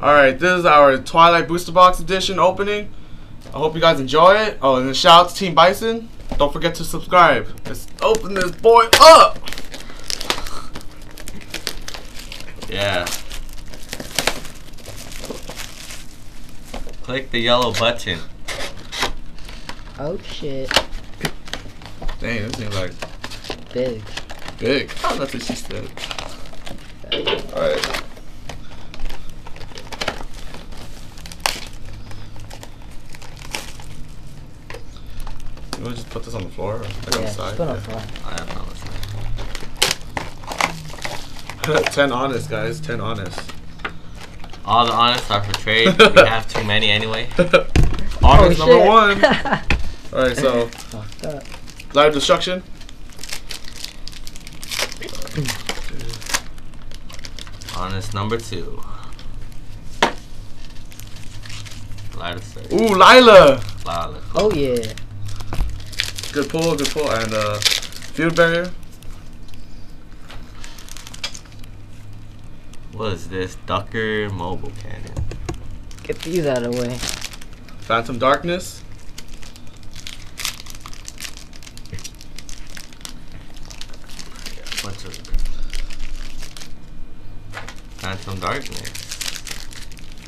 Alright, this is our Twilight Booster Box Edition opening. I hope you guys enjoy it. Oh, and shout out to Team Bison. Don't forget to subscribe. Let's open this boy up! Yeah. Click the yellow button. Oh shit. Dang, this thing's like Big. big. Oh, that's what she said. Alright. You want to just put this on the floor? Or like on the side? just put on Yeah. front. I don't know what's that. 10 honest, guys. 10 honest. All the honest are for trade. we have too many anyway. Oh, oh, honest number one. Alright, so Fucked up. live destruction. Honest number two. Light of search. Ooh, Lila. Lala. Oh yeah. Good pull, good pull, and uh, field barrier. What is this? Ducker mobile cannon. Get these out of the way. Phantom Darkness. Bunch of Phantom Darkness.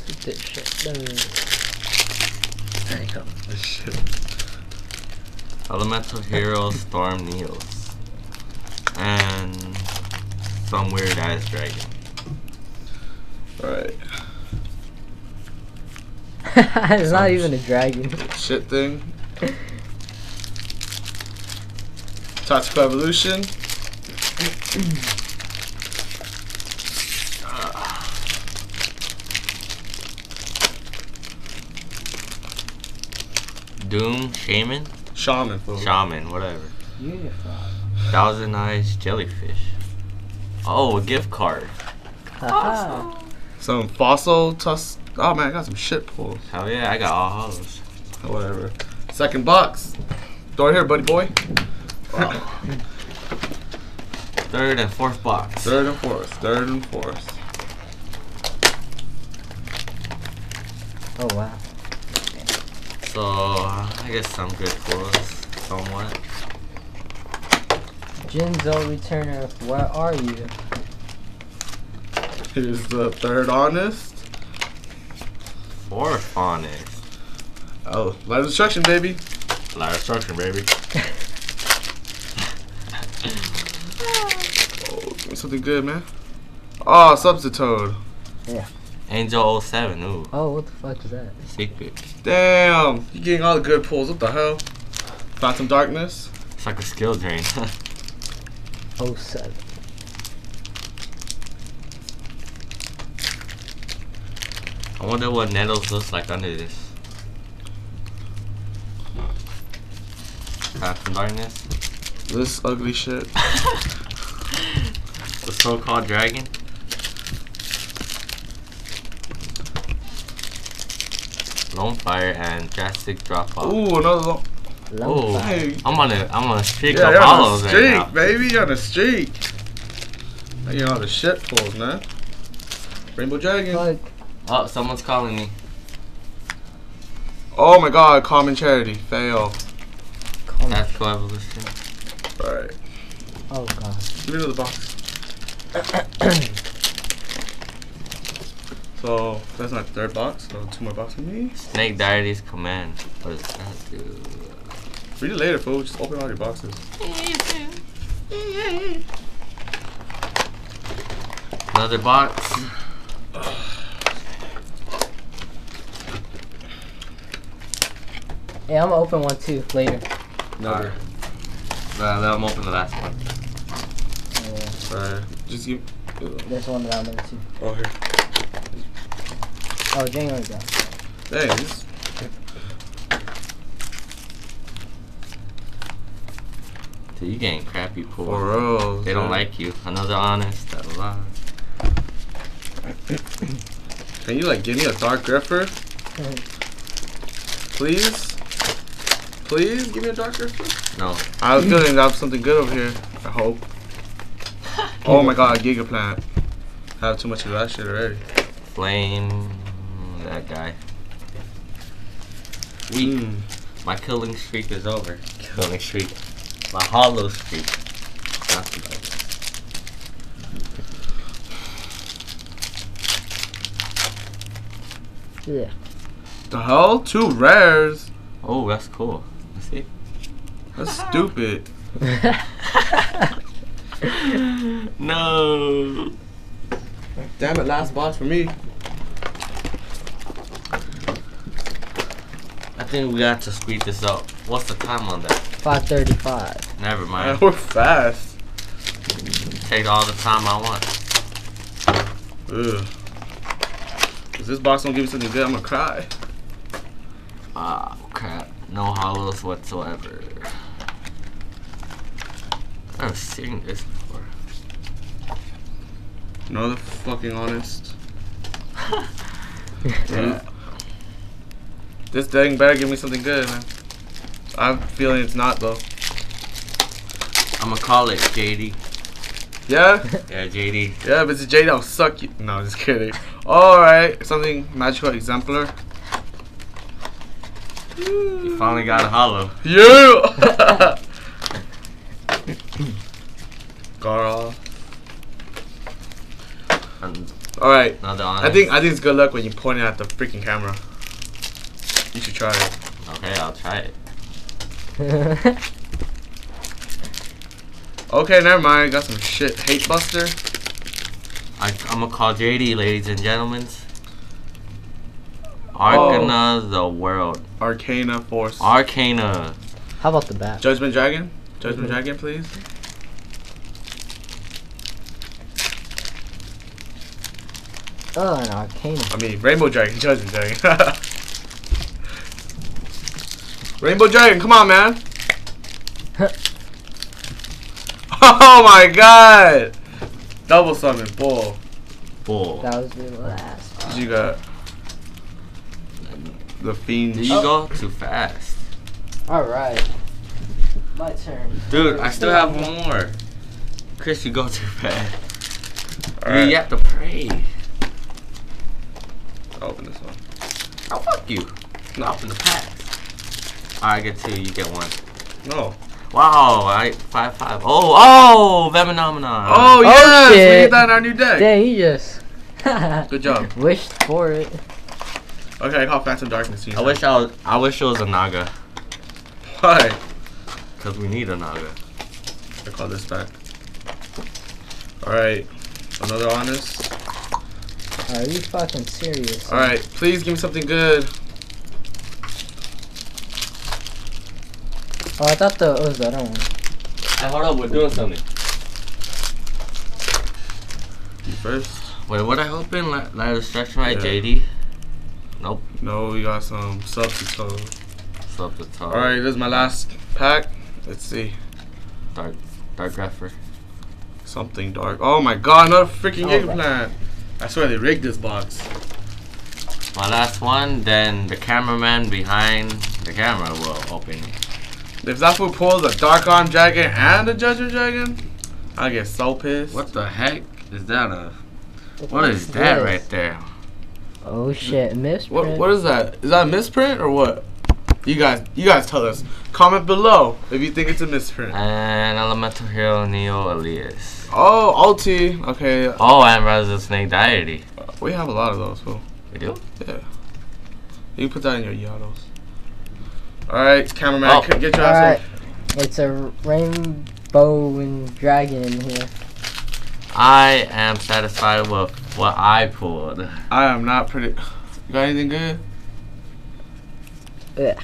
Get this shit done. There you go. Shit. Elemental Hero Storm Neos. And some weird ass dragon. Alright. it's not even a dragon. Shit thing. Tactical Evolution. Doom Shaman? Shaman. fool. Shaman, whatever. Uniform. Thousand Eyes Jellyfish. Oh, a gift card. Haha. Some Fossil Tus. Oh man, I got some shit pulls. Hell yeah, I got all hollows. Oh, whatever. Second box. Throw it here, buddy boy. Third and fourth box. Third and fourth. Third and fourth. Oh wow. So, I guess some good pulls, somewhat. Jinzo Returner, where are you? Here's the third honest. Fourth honest. Oh, light destruction, baby. Light destruction, baby. Oh, give me something good, man. Oh, Substitute. Angel 07, ooh. Oh, what the fuck is that? Secret. Damn, you're getting all the good pulls. What the hell? Phantom Darkness. It's like a skill drain. 07. I wonder what Nettles looks like under this. Phantom Darkness. This ugly shit. The so-called dragon. Lone Fire and Drastic Drop Off. Ooh, another one. Oh, Lone Hey. I'm on a I'm on a streak Yeah, of you're on a hollows right streak, now. baby. You're on a streak. Now You're on the shit pulls, man. Rainbow Dragon. Fuck. Oh, someone's calling me. Oh my god, Common Charity. Fail. Call me. Tactical Evolution. Alright. Oh god. Give me another box. So, that's my third box. So, two more boxes for me. Snake Deities Command. What does that do? Read it later, fool. Just open all your boxes. Another box. Hey, I'm gonna open one too later. No. Another. Uh, let him open the last one. Yeah, Alright. Just give. there's one down there too. Oh, here. Oh, Jane already got. it. Dang. This, Dude, you getting crappy for pulls. real. They don't like you. Another honest. That lie. Can you, like, give me a Dark Grepher? Please? Please give me a Dark Grepher? No. I was feeling I have something good over here. I hope. Oh my god, Giga Plant. I have too much of that shit already. Flame. That guy. Weak. Mm. My killing streak is over. Killing streak. My hollow streak. Not the best. Yeah. The hell? Two rares? Oh, that's cool. Let's see. That's stupid. no. Damn it, last box for me. Think we got to speed this up. What's the time on that? 535. Never Man, mind. we're fast. Take all the time I want. Ugh. If this box don't give me something good, I'm gonna cry. Ah, crap. No hollows whatsoever. I've seen this before. No, the fucking honest. Yeah. This dang better give me something good, man. I'm feeling it's not though. I'm gonna call it JD. Yeah? Yeah, JD. Yeah, if it's a Jade, I'll suck you. No, just kidding. Alright, something magical exemplar. You finally got a hollow. Gara. And Alright. I think I think it's good luck when you point it at the freaking camera. You should try it. Okay, I'll try it. Okay, never mind. Got some shit. Hate Buster. I, I'm gonna call JD, ladies and gentlemen. Arcana the world. Arcana Force. Arcana. How about the bat? Judgment Dragon. Judgment Mhm. Dragon, please. Oh, an arcana. I mean, Rainbow Dragon. Judgment Dragon. Rainbow Dragon, come on, man. oh my god. Double summon, bull. Bull. That was the last. What you got? The Fiend. Did you go too fast? Alright. My turn. Dude, I still have one more. Chris, you go too fast. Alright, You have to pray. open this one. Oh, fuck you. Not in the past. I get two, you get one. No. Wow, I five five. Oh, oh, Venominon. Oh, oh, yes! We shit. get that in our new deck. Dang, he just Good job. wished for it. Okay, I call Phantom Darkness. I wish I was. I wish it was a Naga, Why? cause we need a Naga. I call this back. Alright. Another honest. Are you fucking serious? Alright, please give me something good. Oh, I thought the, it was the other one. Hey, hold up, we're doing something. You first. Wait, what I open? Light of Destruction, right? Yeah. JD. Nope. No, we got some substitute. Sub the top. Alright, this is my last pack. Let's see. Dark, dark Grepher. Something dark. Oh my god, another freaking Oh, eggplant. I swear they rigged this box. My last one. Then the cameraman behind the camera will open. it. If that fool pulls a Dark Arm Dragon and a Judgment Dragon, I get so pissed. What the heck is that? A what is that this? right there? Oh shit, misprint. What what is that? Is that a misprint or what? You guys you guys tell us. Comment below if you think it's a misprint. And Elemental Hero Neos Alius. Oh, ulti. Okay. Oh, and Resident Snake Deity. We have a lot of those, fool. We do? Yeah. You can put that in your Yados. Alright, cameraman, Oh. c- get your Alright. ass It's a rainbow and dragon in here. I am satisfied with what I pulled. I am not pretty. You got anything good? Yeah.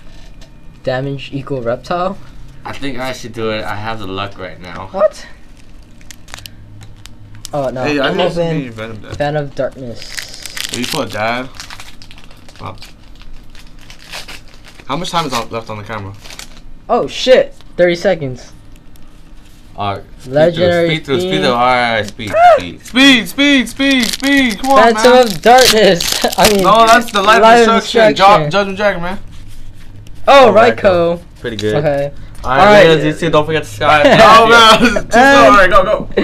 Damage equal reptile? I think I should do it. I have the luck right now. What? Oh no, hey, I I'm think it's open me, Venom Fan of Darkness. Will you put a dad? Oh. How much time is left on the camera? Oh shit! 30 seconds. Alright. Legendary Speed through, speed through. Alright, speed, ah! speed. Speed, speed, speed, speed! Come on, Phantom man! of Darkness! I mean, No, that's the light, Light of of destruction. Destruction. Jo- Judgment Dragon, man. Oh, Oh, Raiko. Pretty good. Okay. Alright, Alright. you see, don't forget to subscribe. Oh man, too slow. All right, go, go.